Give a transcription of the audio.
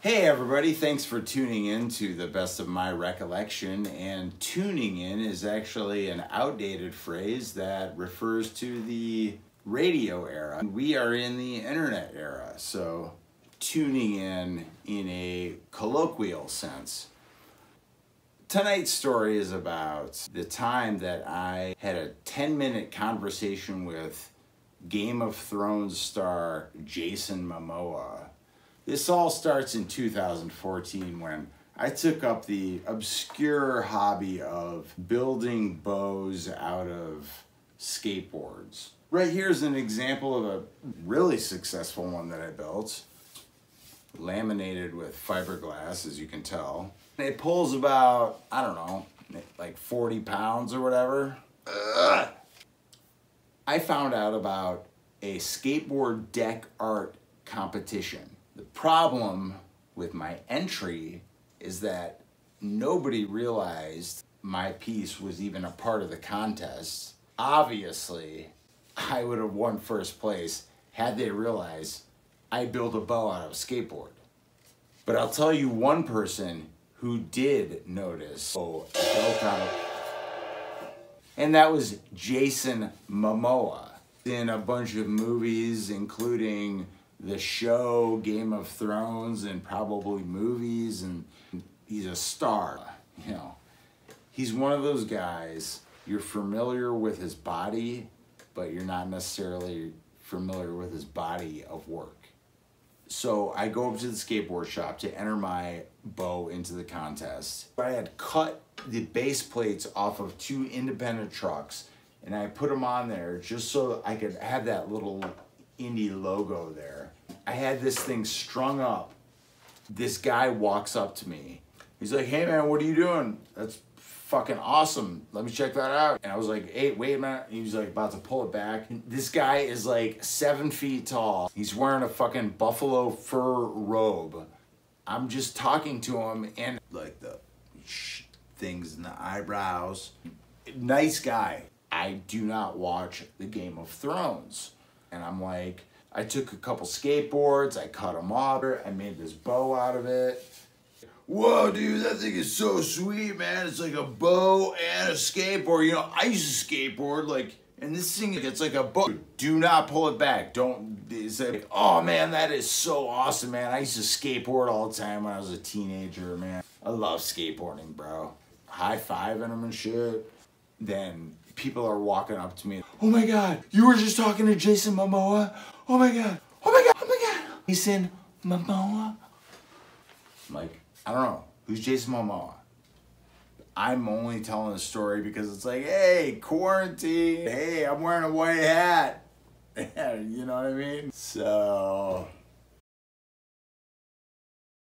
Hey everybody, thanks for tuning in to the best of my recollection. And tuning in is actually an outdated phrase that refers to the radio era. We are in the internet era, so tuning in in a colloquial sense. Tonight's story is about the time that I had a 10 minute conversation with Game of Thrones star Jason Momoa this all starts in 2014 when I took up the obscure hobby of building bows out of skateboards. Right here's an example of a really successful one that I built. Laminated with fiberglass, as you can tell. It pulls about, I don't know, like 40 pounds or whatever. Ugh. I found out about a skateboard deck art competition the problem with my entry is that nobody realized my piece was even a part of the contest. Obviously, I would have won first place had they realized I built a bow out of a skateboard. But I'll tell you one person who did notice oh, and that was Jason Momoa in a bunch of movies, including the show Game of Thrones and probably movies and he's a star, you know. He's one of those guys you're familiar with his body, but you're not necessarily familiar with his body of work. So I go up to the skateboard shop to enter my bow into the contest. I had cut the base plates off of two independent trucks and I put them on there just so I could have that little indie logo there. I had this thing strung up. This guy walks up to me. He's like, hey man, what are you doing? That's fucking awesome. Let me check that out. And I was like, hey, wait a minute. He was like about to pull it back. This guy is like seven feet tall. He's wearing a fucking buffalo fur robe. I'm just talking to him and like the things in the eyebrows. Nice guy. I do not watch the Game of Thrones. And I'm like, I took a couple skateboards, I cut them off, I made this bow out of it. Whoa, dude, that thing is so sweet, man. It's like a bow and a skateboard. You know, I used to skateboard, like, and this thing, it's like a bow. Do not pull it back. Don't, it's like, oh man, that is so awesome, man. I used to skateboard all the time when I was a teenager, man. I love skateboarding, bro. High fiving them and shit. Then people are walking up to me. Oh my God, you were just talking to Jason Momoa? Oh my God, oh my God, oh my God. Jason Momoa? I'm like, I don't know, who's Jason Momoa? I'm only telling the story because it's like, hey, quarantine. Hey, I'm wearing a white hat. you know what I mean? So